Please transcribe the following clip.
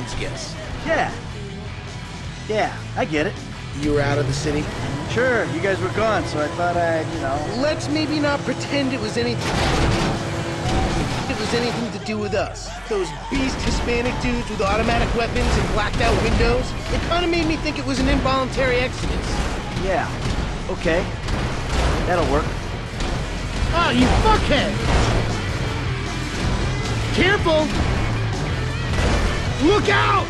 anyone's guess. Yeah. Yeah, I get it. You were out of the city? Sure, you guys were gone, so I thought I'd, you know... Let's maybe not pretend it was anything... It was anything to do with us. Those beast Hispanic dudes with automatic weapons and blacked out windows. It kind of made me think it was an involuntary exodus. Yeah. Okay. That'll work. Oh, you fuckhead! Careful! Look out!